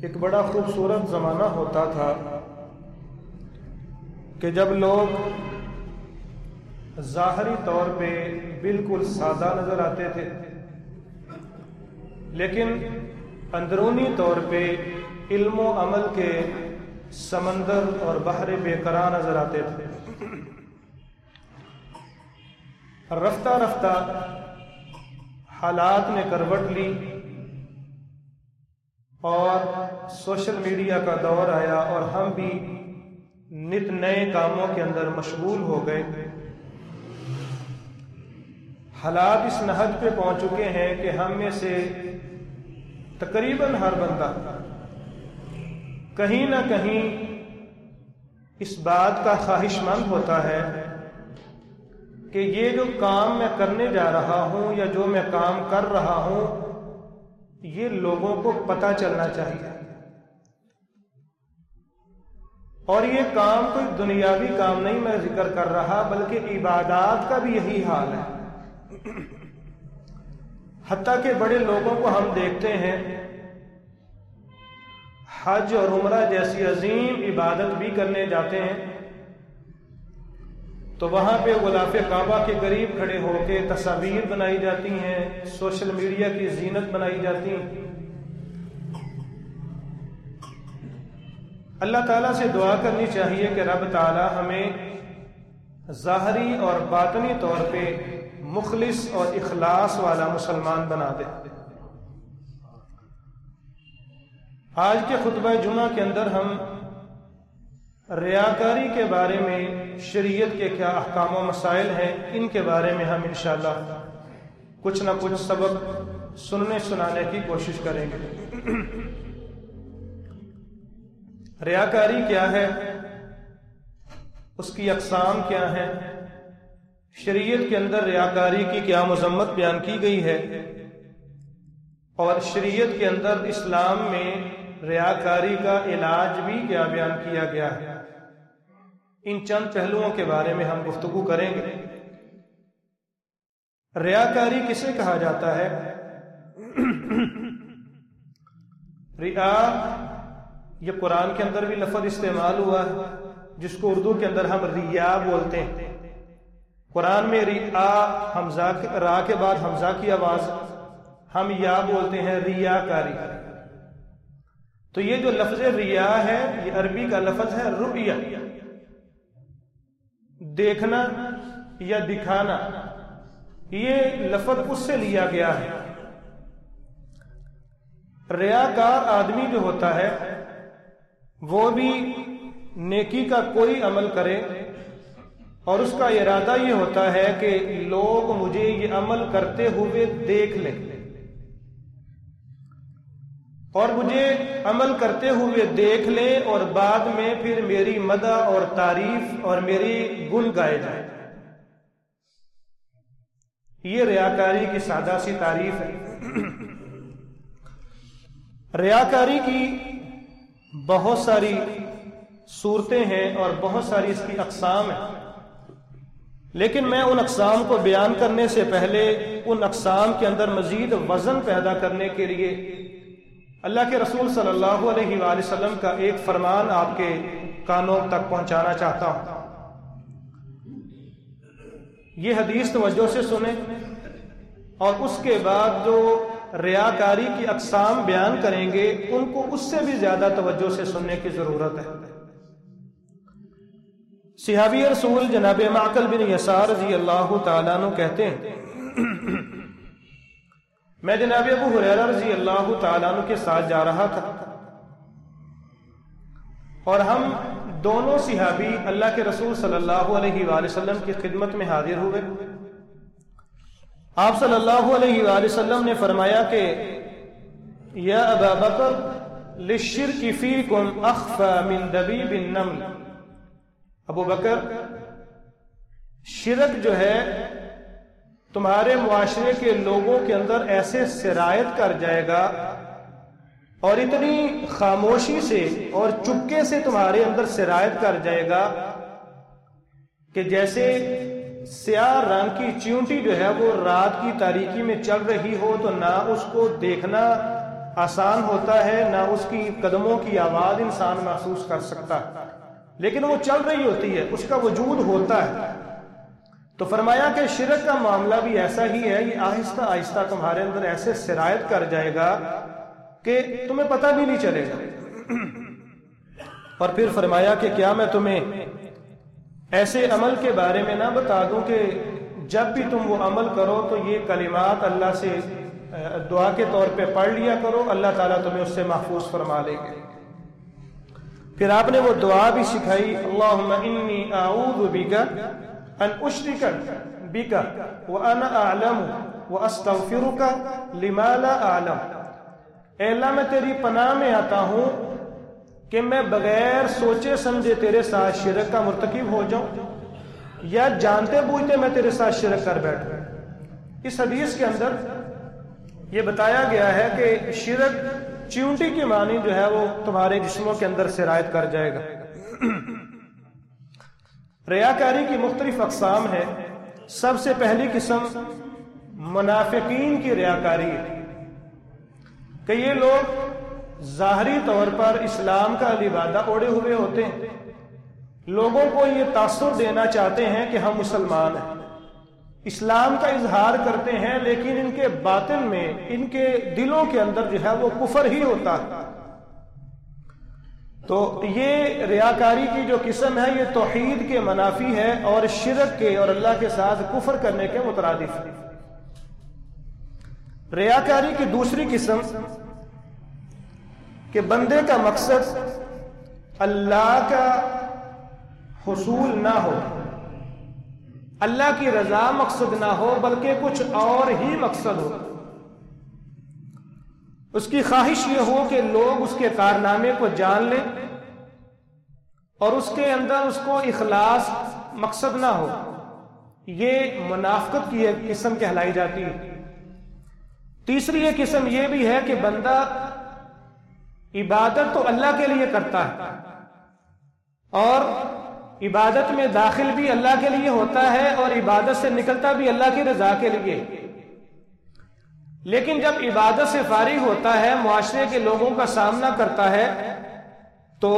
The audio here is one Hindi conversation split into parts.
एक बड़ा खूबसूरत ज़माना होता था कि जब लोग ज़ाहरी तौर पे बिल्कुल सादा नज़र आते थे, लेकिन अंदरूनी तौर पे इल्म अमल के समंदर और बहरे बेकरार नज़र आते थे। रफ्ता रफ्ता हालात ने करवट ली और सोशल मीडिया का दौर आया और हम भी नित नए कामों के अंदर मशगूल हो गए। हालात इस नहद पे पहुँच चुके हैं कि हम में से तकरीबन हर बंदा कहीं ना कहीं इस बात का ख्वाहिशमंद होता है कि ये जो काम मैं करने जा रहा हूँ या जो मैं काम कर रहा हूँ ये लोगों को पता चलना चाहिए। और ये काम कोई दुनियावी काम नहीं, मैं ज़िक्र कर रहा, बल्कि इबादत का भी यही हाल है। हती के बड़े लोगों को हम देखते हैं। हज और उम्र जैसी अजीम इबादत भी करने जाते हैं। तो वहाँ पे गुलाफ काबा के करीब खड़े होके तस्वीर बनाई जाती हैं, सोशल मीडिया की जीनत बनाई जाती अल्लाह ताला से दुआ करनी चाहिए कि रब ताला हमें ज़ाहरी और बातनी तौर पे मुखलिस और इखलास वाला मुसलमान बना दे। आज के खुतबा जुमा के अंदर हम रियाकारी के बारे में, शरीयत के क्या अहकाम मसाइल हैं, इनके बारे में हम इनशाला कुछ ना कुछ सबक सुनने सुनाने की कोशिश करेंगे। रियाकारी क्या है? उसकी अकसाम क्या है? शरीयत के अंदर रियाकारी की क्या मजम्मत बयान की गई है? और शरीयत के अंदर इस्लाम में रियाकारी का इलाज भी क्या बयान किया गया है? इन चंद पहलुओं के बारे में हम गुफ्तगु करेंगे। रियाकारी किसे कहा जाता है? रिया, ये कुरान के अंदर भी लफज इस्तेमाल हुआ है, जिसको उर्दू के अंदर हम रिया बोलते हैं। कुरान में रिया, हमजा रा के बाद हमजा की आवाज़, हम या बोलते हैं रियाकारी। तो ये जो लफ्ज रिया है, ये अरबी का लफज है रुया देखना या दिखाना, ये लफज उससे लिया गया है। रियाकार आदमी जो होता है, वो भी नेकी का कोई अमल करे और उसका इरादा ये होता है कि लोग मुझे ये अमल करते हुए देख लें। और मुझे अमल करते हुए देख लें और बाद में फिर मेरी मदा और तारीफ़ और मेरी गुण गाए जाए। ये रियाकारी की सादा सी तारीफ़ है। रियाकारी की बहुत सारी सूरतें हैं और बहुत सारी इसकी अकसाम है। लेकिन मैं उन अकसाम को बयान करने से पहले उन अकसाम के अंदर मजीद वज़न पैदा करने के लिए अल्लाह के रसूल सल्लल्लाहु अलैहि वसल्लम का एक फरमान आपके कानों तक पहुंचाना चाहता हूँ। ये हदीस तवज्जो से सुने और उसके बाद जो रियाकारी की अकसाम बयान करेंगे, उनको उससे भी ज़्यादा तवज्जो से सुनने की ज़रूरत है। सिहाबी रसूल जनाब माकल बिन यसार रज़ी अल्लाह तु कहते हैं मैं जनाब अबू हुरैरा रज़ी अल्लाह तु के साथ जा रहा था। और हम दोनों सिहाबी अल्लाह के रसूल सल्लल्लाहु अलैहि वसल्लम की खिदमत में हाजिर हुए। आप सल्लल्लाहु अलैहि वसल्लम ने फरमाया कि, या अबा बकर लिशिर किफी कुम अखफा मिन दबी बिन नमल। अबू बकर, शिरक जो है तुम्हारे मुआशरे के लोगों के अंदर ऐसे शरायत कर जाएगा और इतनी खामोशी से और चुपके से तुम्हारे अंदर शरायत कर जाएगा कि जैसे स्याह रंग की च्यूंटी जो है वो रात की तारीकी में चल रही हो तो ना उसको देखना आसान होता है, ना उसकी कदमों की आवाज़ इंसान महसूस कर सकता। लेकिन वो चल रही होती है, उसका वजूद होता है। तो फरमाया कि शिरक का मामला भी ऐसा ही है, ये आहिस्ता आहिस्ता तुम्हारे अंदर ऐसे सिरायत कर जाएगा कि तुम्हें पता भी नहीं चलेगा। और फिर फरमाया कि क्या मैं तुम्हें ऐसे अमल के बारे में ना बता दूँ कि जब भी तुम वो अमल करो तो ये कलिमात अल्लाह से दुआ के तौर पे पढ़ लिया करो, अल्लाह ताला तुम्हें उससे महफूज फरमा लेंगे फिर आपने वो दुआ भी सिखाई अल्लाह अन उशरिका बिका व अन आलम व अस्तगफिरुका लिमा ला आलम अल्लाह मैं तेरी पनाह में आता हूँ कि मैं बगैर सोचे समझे तेरे साथ शिरक का मुर्तकिब हो जाऊँ या जानते बूझते मैं तेरे साथ शिरक कर बैठू इस हदीस के अंदर यह बताया गया है कि शिरक च्यूंटी की मानी जो है वो तुम्हारे जिस्मों के अंदर सिरायत कर जाएगा रियाकारी की मुख्तलिफ़ अकसाम है। सबसे पहली किस्म मुनाफिकीन की रियाकारी। है कि ये लोग जाहरी तौर पर इस्लाम का लिबादा ओढ़े हुए होते हैं। लोगों को ये तासुर देना चाहते हैं कि हम मुसलमान हैं। इस्लाम का इजहार करते हैं, लेकिन इनके बातिन में, इनके दिलों के अंदर जो है वो कुफर ही होता है। तो ये रियाकारी की जो किस्म है, ये तोहीद के मनाफी है और शिरक के और अल्लाह के साथ कुफर करने के मुतरदिफ है। रियाकारी की दूसरी किस्म, कि बंदे का मकसद अल्लाह का हसूल ना हो, अल्लाह की रजा मकसद ना हो, बल्कि कुछ और ही मकसद हो। उसकी ख्वाहिश यह हो कि लोग उसके कारनामे को जान लें और उसके अंदर उसको इखलास मकसद ना हो। ये मुनाफ्त की एक किस्म कहलाई जाती है। तीसरी एक किस्म यह भी है कि बंदा इबादत तो अल्लाह के लिए करता है और इबादत में दाखिल भी अल्लाह के लिए होता है और इबादत से निकलता भी अल्लाह की रजा के लिए। लेकिन जब इबादत से फारिग होता है, मुआशरे के लोगों का सामना करता है तो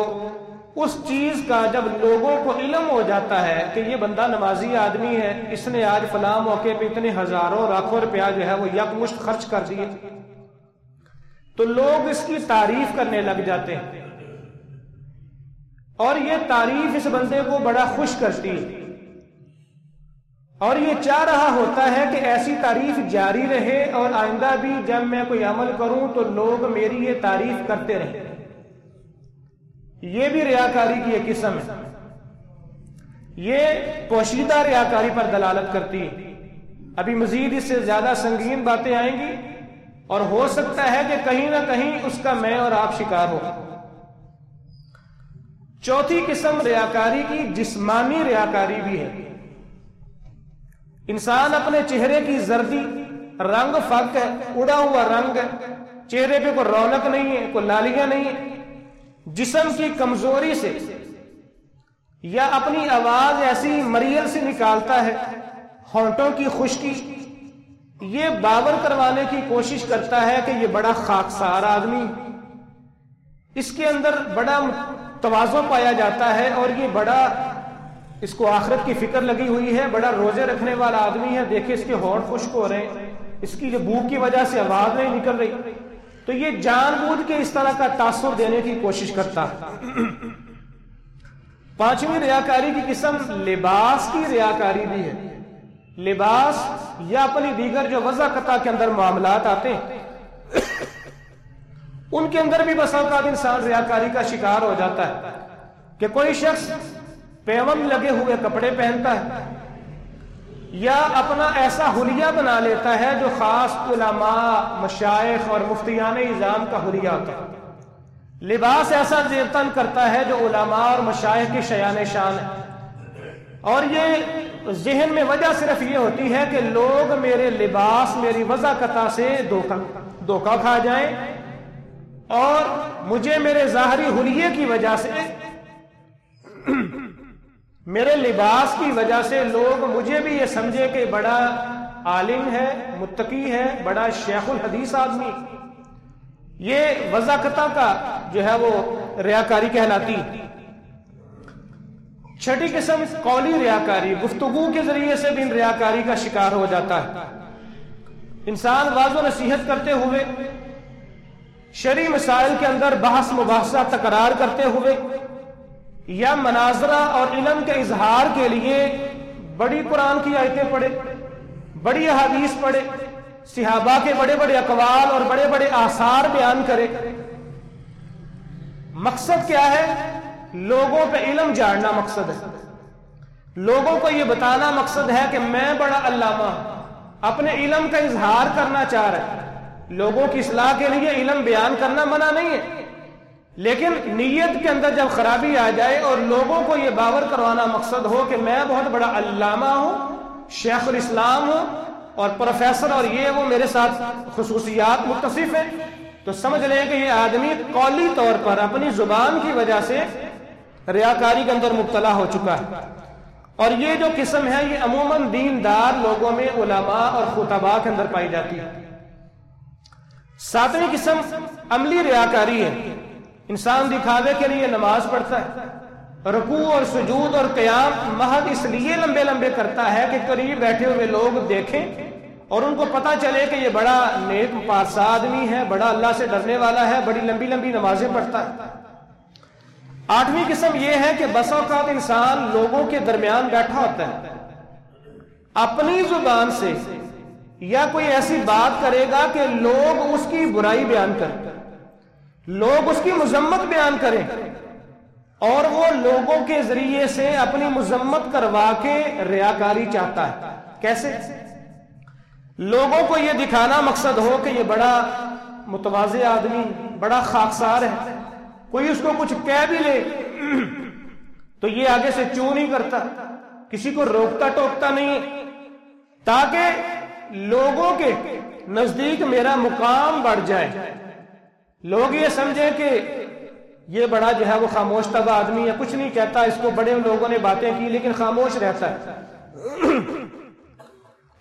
उस चीज़ का जब लोगों को इलम हो जाता है कि ये बंदा नमाजी आदमी है, इसने आज फला मौके पे इतने हज़ारों, लाखों रुपया जो है वो यकमुश्त खर्च कर दिए। तो लोग इसकी तारीफ़ करने लग जाते हैं। और ये तारीफ़ इस बंदे को बड़ा खुश करती है। और ये चाह रहा होता है कि ऐसी तारीफ़ जारी रहे और आइंदा भी जब मैं कोई अमल करूँ तो लोग मेरी ये तारीफ़ करते रहे। ये भी रियाकारी की एक किस्म है। ये पोशीदा रियाकारी पर दलालत करती है। अभी मजीद इससे ज़्यादा संगीन बातें आएँगी और हो सकता है कि कहीं ना कहीं उसका मैं और आप शिकार हो। चौथी किस्म रियाकारी की जिस्मानी रियाकारी भी है। इंसान अपने चेहरे की जर्दी रंग फक है, उड़ा हुआ रंग है। चेहरे पे कोई रौनक नहीं है, कोई लालियाँ नहीं है। जिसम की कमज़ोरी से या अपनी आवाज़ ऐसी मरियल से निकालता है, होंठों की खुश्की, ये बावर करवाने की कोशिश करता है कि ये बड़ा खाकसार आदमी इसके अंदर बड़ा तोज़ो पाया जाता है और ये बड़ा, इसको आखिरत की फ़िक्र लगी हुई है, बड़ा रोज़े रखने वाला आदमी है। देखे इसके होठ खुश्क हो रहे हैं। इसकी जो भूख की वजह से आवाज़ नहीं निकल रही। तो ये जानबूझ के इस तरह का तासुर देने की कोशिश करता। है पांचवी रियाकारी की किस्म लिबास की रियाकारी भी है। लिबास या अपनी दीगर जो वजह कता के अंदर मामला आते हैं, उनके अंदर भी बस अवकात इंसान रियाकारी का शिकार हो जाता है। कि कोई शख्स पेवम लगे हुए कपड़े पहनता है या अपना ऐसा हुलिया बना लेता है जो खास मशाइ और मुफ्तियान इजाम का हुलिया होता है। लिबास ऐसा जेबतन करता है जो उलामा और मशाइ के शयान शान है। और ये जहन में वजह सिर्फ़ ये होती है कि लोग मेरे लिबास, मेरी वजाकता से धोखा धोखा खा जाएँ और मुझे मेरे जाहरी हुलिये की वजह से मेरे लिबास की वजह से लोग मुझे भी ये समझे कि बड़ा आलिम है, मुत्तकी है, बड़ा शेखुल हदीस आदमी। ये वजाकता का जो है वो रियाकारी कहलाती। छठी किस्म कौली रियाकारी, गुफ्तगु के ज़रिए से भी इन रियाकारी का शिकार हो जाता है। इंसान वाजो नसीहत करते हुए, शरी मसाइल के अंदर बहस मुबासा तकरार करते हुए या मनाजरा और इलम के इजहार के लिए बड़ी कुरान की आयतें पढ़े, बड़ी हदीस पढ़े, सिहाबा के बड़े बड़े अकवाल और बड़े बड़े आसार बयान करे। मकसद क्या है? लोगों पे इलम जानना मकसद है। लोगों को यह बताना मकसद है कि मैं बड़ा अल्लामा अपने इलम का इजहार करना चाह रहा है। लोगों की सलाह के लिए इलम बयान करना मना नहीं है। लेकिन नीयत के अंदर जब खराबी आ जाए और लोगों को यह बावर करवाना मकसद हो कि मैं बहुत बड़ा अल्लामा हूँ शेख इस्लाम हूँ, और प्रोफेसर और ये वो मेरे साथ खसूसियात मुतसिफ है तो समझ लें कि ये आदमी कौली तौर पर अपनी ज़ुबान की वजह से रियाकारी के अंदर मुबतला हो चुका है। और ये जो किस्म है, ये अमूमन दीनदार लोगों में उलमा और खुतबा के अंदर पाई जाती है। सातवीं किस्म अमली रियाकारी है। इंसान दिखावे के लिए नमाज़ पढ़ता है। रकू और सजूद और क्याम महद इसलिए लंबे लंबे करता है कि करीब बैठे हुए लोग देखें और उनको पता चले कि ये बड़ा नेक पासा आदमी है, बड़ा अल्लाह से डरने वाला है, बड़ी लंबी लंबी नमाजें पढ़ता है। आठवीं किस्म यह है कि बसौकात इंसान लोगों के दरमियान बैठा होता है। अपनी ज़ुबान से या कोई ऐसी बात करेगा कि लोग उसकी बुराई बयान करें। लोग उसकी मजम्मत बयान करें। और वो लोगों के ज़रिए से अपनी मजम्मत करवा के रियाकारी चाहता है। कैसे? लोगों को यह दिखाना मकसद हो कि ये बड़ा मुतवाज आदमी, बड़ा खाकसार है। कोई उसको कुछ कह भी ले तो ये आगे से चू नहीं करता। किसी को रोकता टोकता नहीं। ताकि लोगों के नज़दीक मेरा मुकाम बढ़ जाए। लोग ये समझे कि ये बड़ा जो है वो खामोश तब आदमी है, कुछ नहीं कहता, इसको बड़े लोगों ने बातें की, लेकिन खामोश रहता है।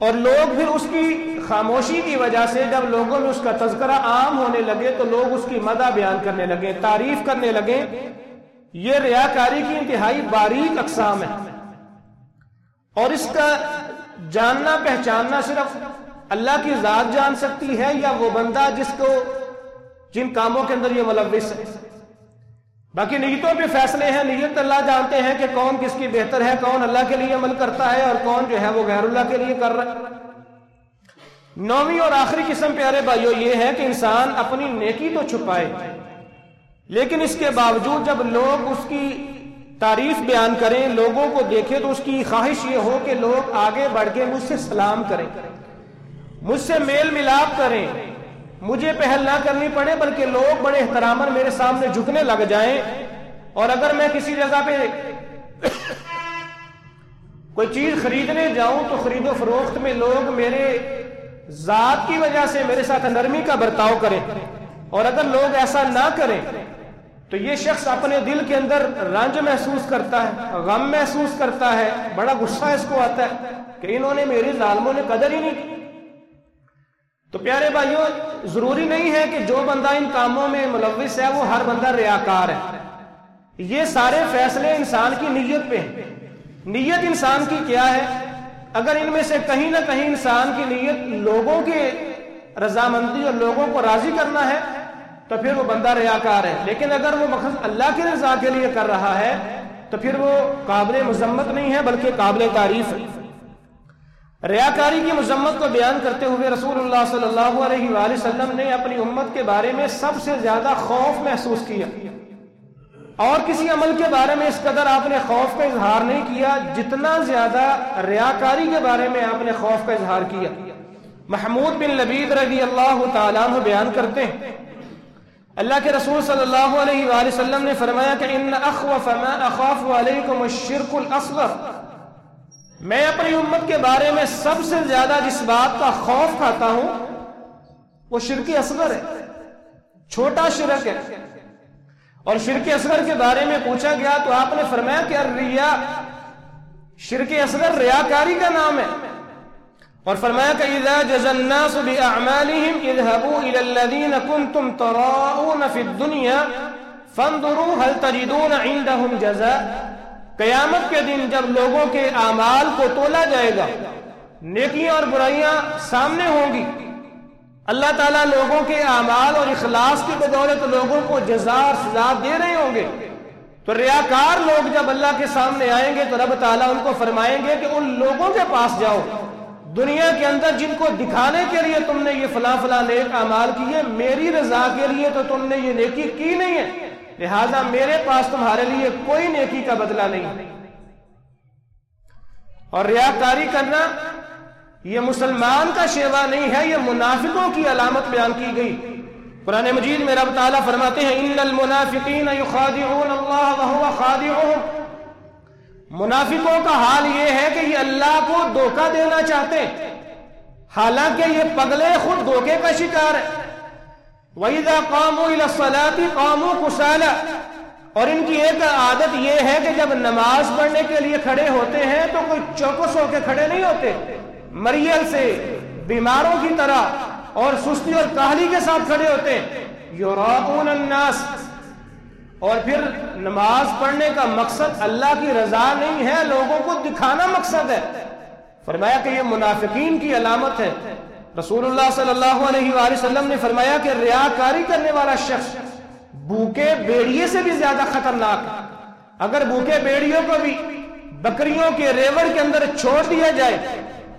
और लोग फिर उसकी खामोशी की वजह से जब लोगों में उसका तस्करा आम होने लगे तो लोग उसकी मदा बयान करने लगे, तारीफ़ करने लगे। ये रियाकारी की इंतहाई बारीक अकसाम है। और इसका जानना पहचानना सिर्फ़ अल्लाह की जात जान सकती है, या वो बंदा जिसको जिन कामों के अंदर ये मुलविस है। बाकी नीयतों पे फैसले हैं, नीयत अल्लाह जानते हैं कि कौन किसकी बेहतर है, कौन अल्लाह के लिए अमल करता है और कौन जो है वो गैरुल्लाह के लिए कर रहा है। नौवीं और आखिरी किस्म, प्यारे भाइयों, ये है कि इंसान अपनी नेकी तो छुपाए, लेकिन इसके बावजूद जब लोग उसकी तारीफ़ बयान करें, लोगों को देखें तो उसकी ख्वाहिश ये हो कि लोग आगे बढ़ के मुझसे सलाम करें, मुझसे मेल मिलाप करें। मुझे पहल ना करनी पड़े, बल्कि लोग बड़े एहतरामन मेरे सामने झुकने लग जाएँ। और अगर मैं किसी जगह पे कोई चीज़ खरीदने जाऊँ तो खरीदो फरोख्त में लोग मेरे जात की वजह से मेरे साथ नरमी का बर्ताव करें। और अगर लोग ऐसा ना करें तो ये शख्स अपने दिल के अंदर रंज महसूस करता है, गम महसूस करता है, बड़ा गुस्सा इसको आता है कि इन्होंने मेरी जालमों ने कदर ही नहीं की। तो प्यारे भाइयों, ज़रूरी नहीं है कि जो बंदा इन कामों में मुलविस है, वो हर बंदा रियाकार है। ये सारे फैसले इंसान की नीयत पे हैं। नीयत इंसान की क्या है? अगर इनमें से कहीं ना कहीं इंसान की नीयत लोगों की रजामंदी और लोगों को राज़ी करना है तो फिर वो बंदा रियाकार है। लेकिन अगर वो मकसद अल्लाह की रजा के लिए कर रहा है तो फिर वो काबिल मजम्मत नहीं है, बल्कि काबिल तारीफ़ है। रियाकारी की मजम्मत को बयान करते हुए रसूलुल्लाह ने अपनी उम्मत के बारे में सबसे ज़्यादा खौफ महसूस किया। और किसी अमल के बारे में इस कदर आपने खौफ का इजहार नहीं किया, जितना ज़्यादा रियाकारी के बारे में आपने खौफ का इजहार किया। महमूद बिन लबीद रज़ी अल्लाह तु बयान करते हैं। अल्लाह के रसूल सल्लल्लाहु अलैहि वसल्लम ने फरमाया कि इन अखवफ मा अखाफ असगर। मैं अपनी उम्मत के बारे में सबसे ज़्यादा जिस बात का खौफ खाता हूँ, वो शिरक असगर है। छोटा शिरक है। और शिरक असगर के बारे में पूछा गया तो आपने फरमाया कि रिया शिरक असगर रियाकारी का नाम है। और फरमाया कयामत के दिन जब लोगों के आमाल को तोला जाएगा, नेकियाँ और बुराइयाँ सामने होंगी। अल्लाह ताला लोगों के आमाल और इखलास की बदौलत लोगों को जजा और सजा दे रहे होंगे। तो रियाकार लोग जब अल्लाह के सामने आएँगे तो रब ताला उनको फरमाएँगे कि उन लोगों के पास जाओ, दुनिया के अंदर जिनको दिखाने के लिए तुमने ये फला फला नेक अमाल किए, मेरी रजा के लिए तो तुमने ये नेकी की नहीं है। लिहाजा मेरे पास तुम्हारे लिए कोई नेकी का बदला नहीं। और रियाकारी करना यह मुसलमान का शेवा नहीं है यह मुनाफिकों की अलामत बयान की गई। कुरान मजीद में रब ताला फरमाते हैं इन मुनाफिकीन मुनाफिकों का हाल यह है कि ये अल्लाह को धोखा देना चाहते हैं। हालाँकि ये पगले खुद धोखे का शिकार है। वहीदा कामो सलाती, कामो कुसाला और इनकी एक आदत यह है कि जब नमाज़ पढ़ने के लिए खड़े होते हैं तो कोई चौकस होकर खड़े नहीं होते। मरियल से बीमारों की तरह और सुस्ती और काहली के साथ खड़े होते। हैं और फिर नमाज़ पढ़ने का मकसद अल्लाह की रजा नहीं है, लोगों को दिखाना मकसद है। फरमाया कि ये मुनाफिकीन की अलामत है। रसूलुल्लाह ने फरमाया कि रियाकारी करने वाला शख्स भूखे बेड़िए से भी ज़्यादा खतरनाक अगर भूखे बेड़ियों को भी, बकरियों के रेवर के अंदर छोड़ दिया जाए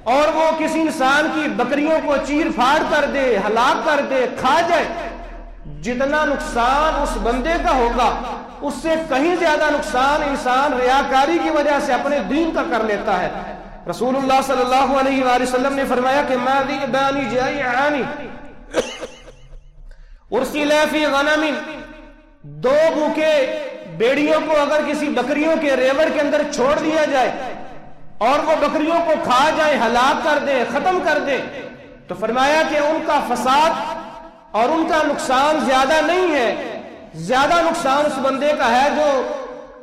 और वो किसी इंसान की बकरियों को चीर फाड़ कर दे, हलाक कर दे, खा जाए, जितना नुकसान उस बंदे का होगा, उससे कहीं ज़्यादा नुकसान इंसान रियाकारी की वजह से अपने दीन का कर लेता है। छोड़ दिया जाए बकरियों को खा जाए, हलाक कर दे, खत्म कर दे तो फरमाया कि उनका फसाद और उनका नुकसान ज़्यादा नहीं है। ज़्यादा नुकसान उस बंदे का है जो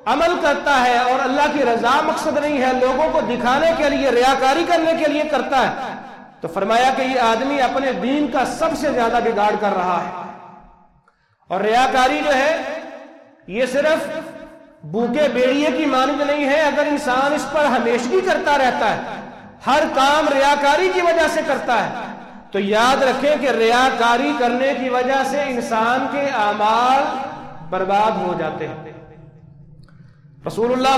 अमल करता है और अल्लाह की रजा मकसद नहीं है, लोगों को दिखाने के लिए, रियाकारी करने के लिए करता है। तो फरमाया कि ये आदमी अपने दीन का सबसे ज़्यादा बिगाड़ कर रहा है। और रियाकारी जो है, ये सिर्फ़ भूखे बेड़िए की मानद नहीं है, अगर इंसान इस पर हमेशगी करता रहता है, हर काम रियाकारी की वजह से करता है। तो याद रखें कि रियाकारी करने की वजह से इंसान के अमाल बर्बाद हो जाते हैं। रसूलुल्लाह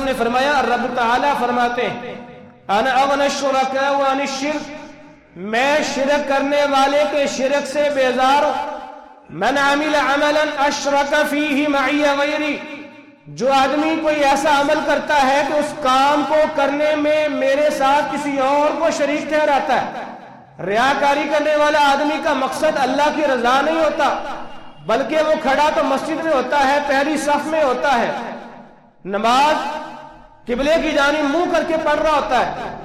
ने फरमाया, रब ताला फरमाते हैं मैं शिरक करने वाले के शिरक से बेजार मन अमिल अमलन अशरक फ़ी मई जो आदमी कोई ऐसा अमल करता है कि उस काम को करने में मेरे साथ किसी और को शरीक ठहराता है। रियाकारी करने वाला आदमी का मकसद अल्लाह की रजा नहीं होता। बल्कि वो खड़ा तो मस्जिद में होता है पहली सफ में होता है। नमाज़ किबले की जानी मुँह करके पढ़ रहा होता है।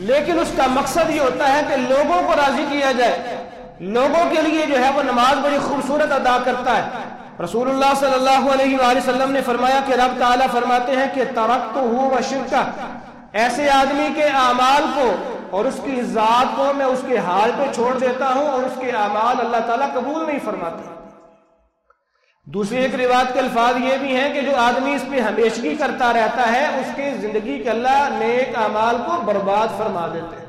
लेकिन उसका मकसद ये होता है कि लोगों को राज़ी किया जाए। लोगों के लिए जो है वो नमाज़ बड़ी खूबसूरत अदा करता है। रसूलुल्लाह सल्लल्लाहु अलैहि वसल्लम ने फरमाया कि रब ताला फरमाते हैं कि तरक तो हूँ व शिरका, ऐसे आदमी के अमाल को और उसकी ज़ात को मैं उसके हाल पे छोड़ देता हूँ और उसके अमाल अल्लाह ताला कबूल नहीं फरमाता। दूसरी एक रिवाज के अल्फाज ये भी हैं कि जो आदमी इस पर हमेशगी करता रहता है, उसकी ज़िंदगी के अल्लाह नेक अमाल को बर्बाद फरमा देते हैं।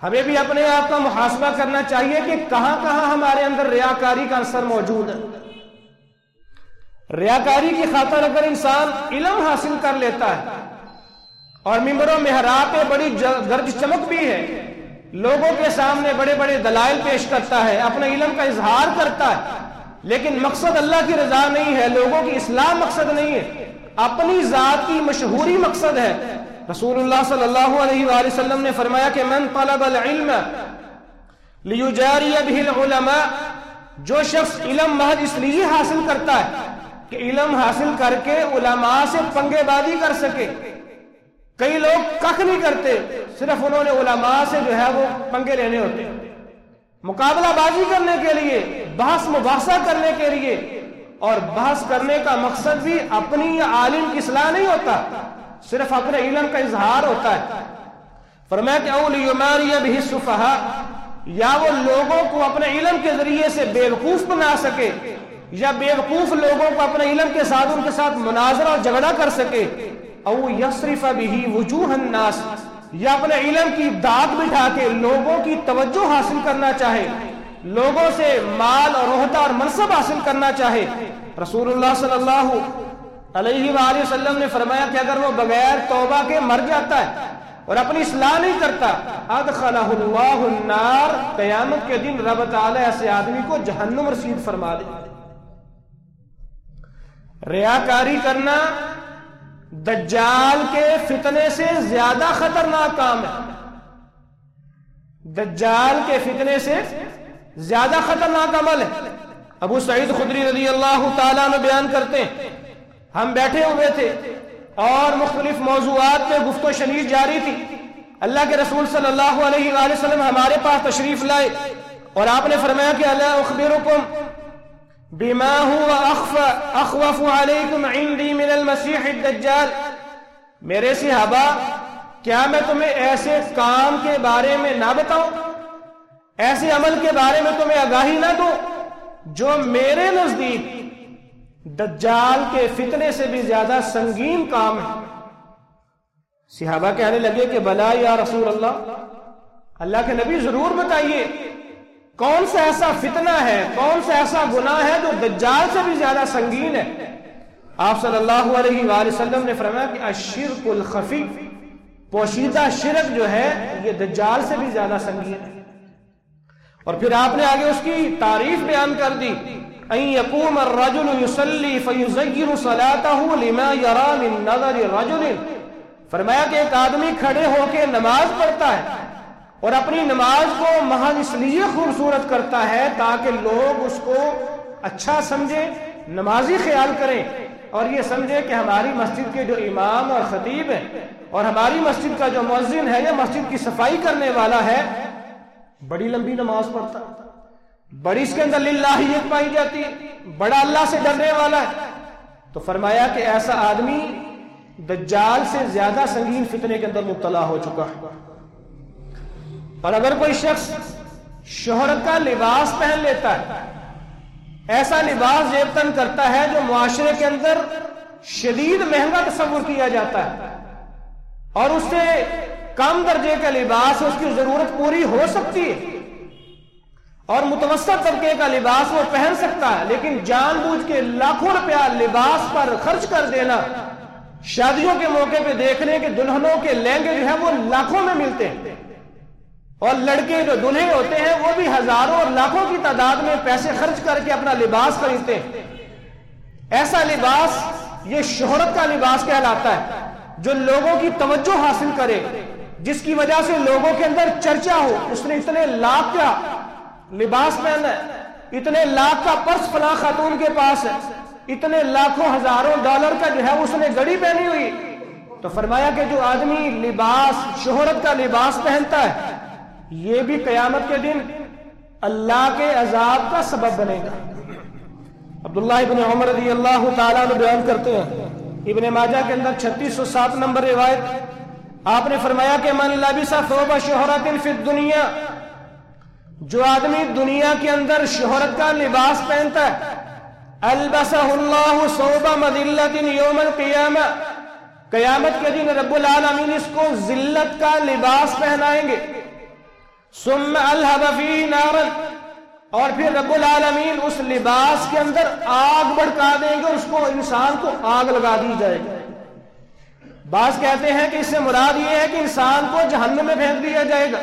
हमें भी अपने आप का मुहासबा करना चाहिए कि कहाँ कहाँ हमारे अंदर रियाकारी का असर मौजूद है। रियाकारी की खातर अगर इंसान इलम हासिल कर लेता है, और मिम्बरों में हरा पे बड़ी गर्ज चमक भी है लोगों के सामने बड़े बड़े दलाइल पेश करता है, अपने इलम का इजहार करता है। लेकिन मकसद अल्लाह की रजा नहीं है, लोगों की इस्लाम मकसद नहीं है, अपनी जात की मशहूरी मकसद है। रसूलुल्लाह सल्लल्लाहु ने फरमाया कि मन तलब जो शख्स इलम महज इसलिए हासिल करता है कि इलम हासिल करके उलमा से पंगेबाजी कर सके। कई लोग कख नहीं करते, सिर्फ़ उन्होंने उलमा से जो है वो पंगे लेने होते। मुकाबलाबाजी करने के लिए, बहस मुबासा करने के लिए, और बहस करने का मकसद भी अपनी आलिम की सलाह नहीं होता, सिर्फ़ अपने इलम का इजहार होता है। फरमाया या वो लोगों को अपने इलम के ज़रिए से बेवकूफ़ बना सके, या बेवकूफ़ लोगों को अपने इलम के साथ उनके साथ मुनाजरा और झगड़ा कर सके नास। या अपने इलम की दाग बिठा के लोगों की तवज्जो हासिल करना चाहे। लोगों से माल और ओहदा और मनसब हासिल करना चाहे। रसूलुल्लाह सल्लल्लाहु ने फरमाया कि अगर वो बगैर तौबा के मर जाता है और अपनी सलाह नहीं करता अदखलार कयामत के दिन रब ऐसे आदमी को जहन्नुम रसीद फरमा दे। रियाकारी करना दज्जाल के फितने से ज़्यादा खतरनाक काम है। दज्जाल के फितने से ज़्यादा खतरनाक अमल है। अबू सईद खुदरी रज़ी अल्लाह तला बयान करते हैं, हम बैठे हुए थे और मुख्तलिफ़ मौजूद पे गुफ्तो शनीर जारी थी। अल्लाह के रसूल सल्लल्लाहु अलैहि वसल्लम हमारे पास तशरीफ़ लाए और आपने फरमाया कि अल्लाह बिमा हुआ अखवफ अलैकुम इंदी मिनल मसीह दज्जाल मेरे सिहाबा, क्या मैं तुम्हें ऐसे काम के बारे में ना बताऊँ? ऐसे अमल के बारे में तुम्हें आगाही ना दो? जो मेरे नज़दीक दज्जाल के फितने से भी ज़्यादा संगीन काम है। सिहाबा कहने लगे कि, बला या रसूल अल्लाह अल्लाह के नबी ज़रूर बताइए कौन सा ऐसा फितना है, कौन सा ऐसा गुनाह है जो दज्जाल से भी ज़्यादा संगीन है? आप सल्लल्लाहु अलैहि वसल्लम ने फरमाया कि अशिरकुल खफी, पोशीदा शिरक जो है, ये दज्जाल से भी ज़्यादा संगीन है। और फिर आपने आगे उसकी तारीफ़ बयान कर दी यकूम रजुल युसल्ली फयुज़य्यिरु सलातहु लिमा यरा मिन नज़र रजुल फरमाया कि एक आदमी खड़े होकर नमाज़ पढ़ता है और अपनी नमाज़ को महज इसलिए खूबसूरत करता है ताकि लोग उसको अच्छा समझे, नमाजी ख्याल करें और ये समझे कि हमारी मस्जिद के जो इमाम और खतीब है और हमारी मस्जिद का जो मस्जिद है या मस्जिद की सफ़ाई करने वाला है, बड़ी लंबी नमाज़ पढ़ता, बड़ी इसके अंदर लिल्लाहियत पाई जाती, बड़ा अल्लाह से डरने वाला है। तो फरमाया कि ऐसा आदमी दज्जाल से ज़्यादा संगीन फितने के अंदर मुबतला हो चुका है। और अगर कोई शख्स शोहरत का लिबास पहन लेता है, ऐसा लिबास जेबतन करता है जो मुआशरे के अंदर शदीद महँगा तस्वुर किया जाता है और उससे कम दर्जे का लिबास, उसकी ज़रूरत पूरी हो सकती है और मुतवसत तबके का लिबास वो पहन सकता है, लेकिन जानबूझ के लाखों रुपया लिबास पर खर्च कर देना, शादियों के मौके पे देखने के दुल्हनों के लहंगे जो है वो लाखों में मिलते हैं। और लड़के जो दुल्हे होते हैं, वो भी हज़ारों और लाखों की तादाद में पैसे खर्च करके अपना लिबास खरीदते हैं। ऐसा लिबास, ये शोहरत का लिबास कहलाता है, जो लोगों की तवज्जो हासिल करे, जिसकी वजह से लोगों के अंदर चर्चा हो, उसने इतने लाख का लिबास पहना है, इतने लाख का पर्स फला खातून के पास है, इतने लाखों, हज़ारों डॉलर का जो है, उसने गड़ी पहनी हुई। तो फरमाया कि जो आदमी लिबास, शोहरत का लिबास पहनता है ये भी कयामत के दिन अल्लाह के अजाब का सबब बनेगा। अब्दुल्ला इबन उमर रज़ी अल्लाह तला बयान करते हैं, इबन माजा के अंदर छत्तीस सौ सात नंबर रिवायत, आपने फरमाया कि मन लबिसा शोहरत फिर दुनिया, जो आदमी दुनिया के अंदर शोहरत का लिबास पहनता है कयामत के दिन रब्बुल आलमीन इसको जिल्लत का लिबास पहनाएँगे। सुम अलहबफी नारन। और फिर रब्बुल आलमीन उस लिबास के अंदर आग भड़का देंगे उसको इंसान को आग लगा दी जाएगी। बास कहते हैं कि इससे मुराद ये है कि इंसान को जहन्नम में फेंक दिया जाएगा।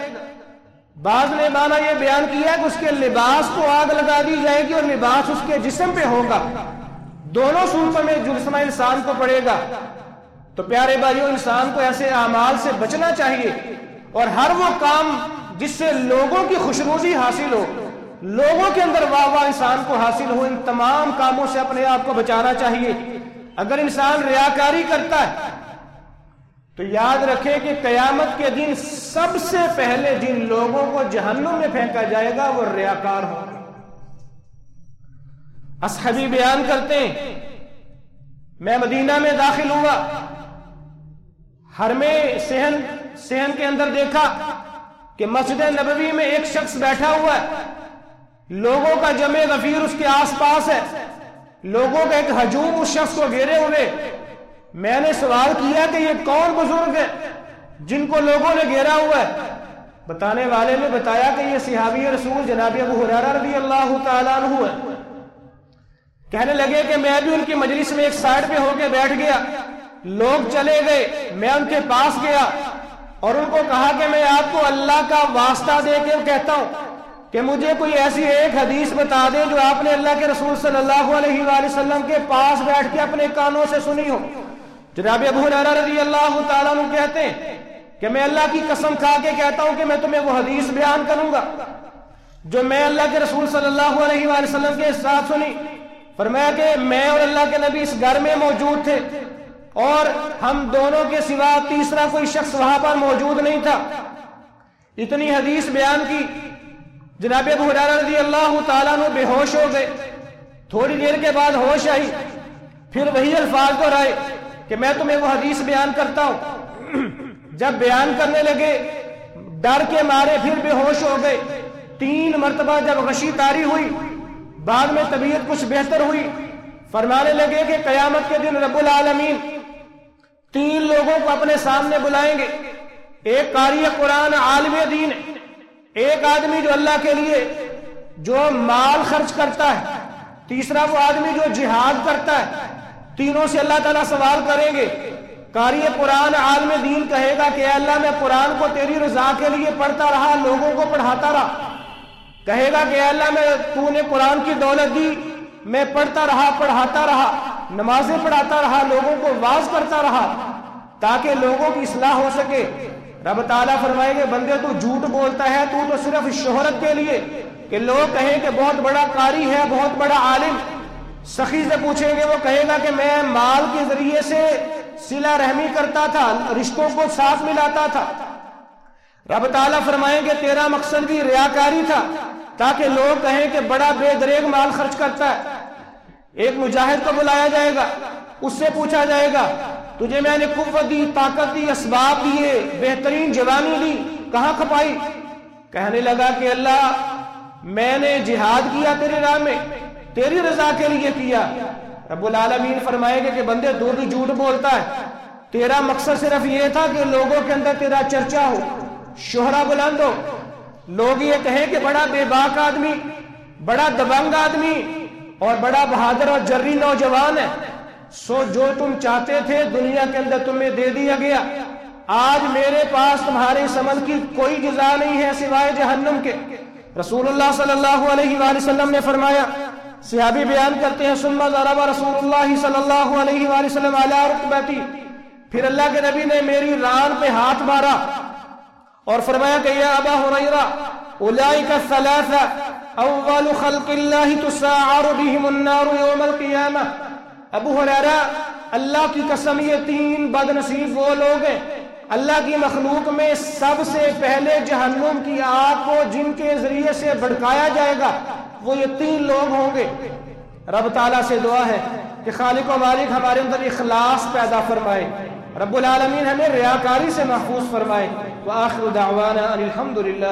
बाद ने माना यह बयान किया कि उसके लिबास को आग लगा दी जाएगी और लिबास उसके जिस्म पे होगा। दोनों सूरतों में जुलसमा इंसान को पड़ेगा। तो प्यारे भाइयों, इंसान को ऐसे अमाल से बचना चाहिए। और हर वो काम जिससे लोगों की खुशरोजी हासिल हो, लोगों के अंदर वाह वाह इंसान को हासिल हो, इन तमाम कामों से अपने आप को बचाना चाहिए। अगर इंसान रियाकारी करता है तो याद रखें कि कयामत के दिन सबसे पहले जिन लोगों को जहन्नुम में फेंका जाएगा, वो रियाकार होंगे। असहबी बयान करते हैं, मैं मदीना में दाखिल हुआ, हर में सहन सहन के अंदर देखा कि मस्जिद नबवी में एक शख्स बैठा हुआ है। लोगों का जमे गफीर उसके आसपास है। लोगों का एक हजूम उस शख्स को घेरे हुए। मैंने सवाल किया कि ये कौन बुज़ुर्ग है जिनको लोगों ने घेरा हुआ है? बताने वाले ने बताया कि ये सिहाबी रसूल जनाब अबू रदी अल्लाह तु है। कहने लगे कि मैं भी उनकी मजलिस में एक साइड पे होके बैठ गया। लोग चले गए, मैं उनके पास गया। और उनको कहा कि मैं आपको अल्लाह का वास्ता दे के कहता हूँ कि मुझे कोई ऐसी एक हदीस बता दे जो आपने अल्लाह के रसूल सल्लल्लाहु अलैहि वसल्लम के पास बैठ के अपने कानों से सुनी हो। जनाब अबू रज़ी अल्लाह तु कहते हैं कि मैं अल्लाह की कसम खा के कहता हूँ कि मैं तुम्हें वो हदीस बयान करूँगा, जो मैं अल्लाह के रसूल सल्लल्लाहु अलैहि वसल्लम के साथ सुनी। फरमाया कि मैं और अल्लाह के नबी इस घर में मौजूद थे। और हम दोनों के सिवा तीसरा कोई शख्स वहाँ पर मौजूद नहीं था। इतनी हदीस बयान की, जनाब रज़ी अल्लाह तु बेहोश हो गए। थोड़ी देर के बाद होश आई, फिर वही अल्फाज को राय कि मैं तुम्हें वो हदीस बयान करता हूँ। जब बयान करने लगे, डर के मारे फिर बेहोश हो गए। तीन मरतबा जब गशी तारी हुई, बाद में तबीयत कुछ बेहतर हुई। फरमाने लगे कि कयामत के दिन रबुल आलमीन तीन लोगों को अपने सामने बुलाएँगे। एक कारी कुरान आलम दीन, एक आदमी जो अल्लाह के लिए जो माल खर्च करता है, तीसरा वो आदमी जो जिहाद करता है, तीनों से अल्लाह ताला सवाल करेंगे। कारी कुरान आलम दीन कहेगा कि अल्लाह, मैं कुरान को तेरी रजा के लिए पढ़ता रहा, लोगों को पढ़ाता रहा। कहेगा कि अल्लाह, मैं, तूने कुरान की दौलत दी, मैं पढ़ता रहा, पढ़ाता रहा। नमाजें पढ़ाता रहा, लोगों को वाज करता रहा, ताकि लोगों की इसलाह हो सके। रब ताला फरमाएँगे, बंदे तू झूठ बोलता है, तू तो सिर्फ़ शोहरत के लिए कि लोग कहें कि बहुत बड़ा कारी है, बहुत बड़ा आलिम। सखी से पूछेंगे, वो कहेगा कि मैं माल के ज़रिए से सिला रहमी करता था, रिश्तों को साथ मिलाता था। रब ताला फरमाएँगे, तेरा मकसद भी रियाकारी था, ताकि लोग कहें कि बड़ा बेदरेग माल खर्च करता है। एक मुजाहिद को बुलाया जाएगा, उससे पूछा जाएगा, तुझे मैंने कुत दी, ताकत दी इसबाब दिए, बेहतरीन जवानी दी, कहाँ खपाई? कहने लगा कि अल्लाह, मैंने जिहाद किया तेरे राह में, तेरी रजा के लिए किया। रब्बुल आलमीन फरमाएँगे कि बंदे दो भी झूठ बोलता है। तेरा मकसद सिर्फ़ ये था कि लोगों के अंदर तेरा चर्चा हो, शोहरा बुलंद हो। लोग ये कहें कि बड़ा बेबाक आदमी, बड़ा दबंग आदमी और बड़ा बहादुर और जर्री नौजवान है। सो जो तुम चाहते थे, दुनिया के अंदर तुम्हें दे दिया गया। आज मेरे पास तुम्हारे समन की कोई जजा नहीं है सिवाय जहन्नम के। रसूलुल्लाह सल्लल्लाहु अलैहि वसल्लम ने फरमाया सिहाबी बयान करते हैं सुन्मा जराबा रसूलुल्लाह सल्लल्लाहु अलैहि वसल्लम अला रुकबती। फिर अल्लाह के नबी ने मेरी रान पे हाथ मारा और फरमाया कि या अबा हुरैरा उलाइका सलासा अव्वल खल्किल्लाहि तुसाअरु बिहिमुन नारु यौमल क़ियामह अबू हुरैरा अल्लाह की कसम ये तीन बदनसीब वो लोग हैं अल्लाह की मखलूक में सबसे पहले जहन्नुम की आग को जिनके ज़रिए से भड़काया जाएगा वो ये तीन लोग होंगे रब ताला से दुआ है कि खालिक मालिक हमारे अंदर इखलास पैदा फरमाए रबालमीन हमें रियाकारी से महफूज फरमाए व आखिर दावाना अलहमदिल्ला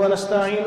वनस्तिन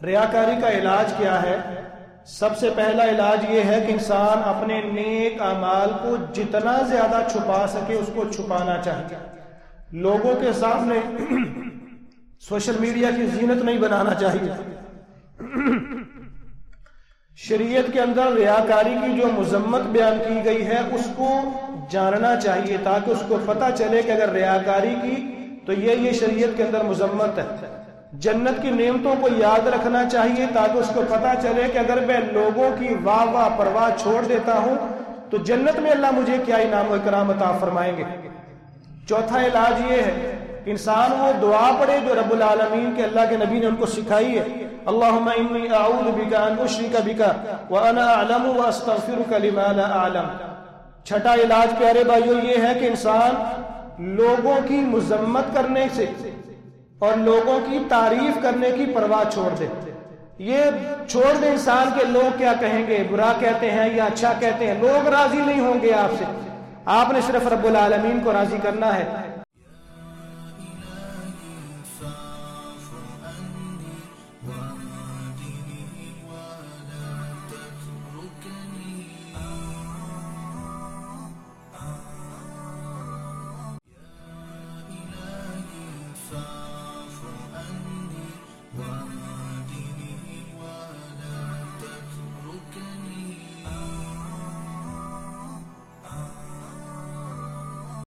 रियाकारी का इलाज क्या है। सबसे पहला इलाज ये है कि इंसान अपने नेक अमाल को जितना ज़्यादा छुपा सके उसको छुपाना चाहिए। लोगों के सामने सोशल मीडिया की जीनत नहीं बनाना चाहिए। शरीयत के अंदर रियाकारी की जो मजम्मत बयान की गई है, उसको जानना चाहिए, ताकि उसको पता चले कि अगर रियाकारी की तो ये ये शरीयत के अंदर मजम्मत है। जन्नत की नियमतों को याद रखना चाहिए ताकि उसको पता चले कि अगर मैं लोगों की वाह वाह परवाह छोड़ देता हूँ तो जन्नत में अल्लाह मुझे क्या इनाम कराम अता फरमाएँगे? चौथा इलाज ये है इंसान वो दुआ पढ़े जो रब्बुल आलमीन के अल्लाह के नबी ने उनको सिखाई है। अअलम छठा इलाज प्यारे भाइयों ये है कि इंसान लोगों की मुजम्मत करने से और लोगों की तारीफ़ करने की परवाह छोड़ दे। ये छोड़ दे इंसान के, लोग क्या कहेंगे? बुरा कहते हैं या अच्छा कहते हैं? लोग राज़ी नहीं होंगे आपसे। आपने सिर्फ़ रब्बुल आलमीन को राज़ी करना है।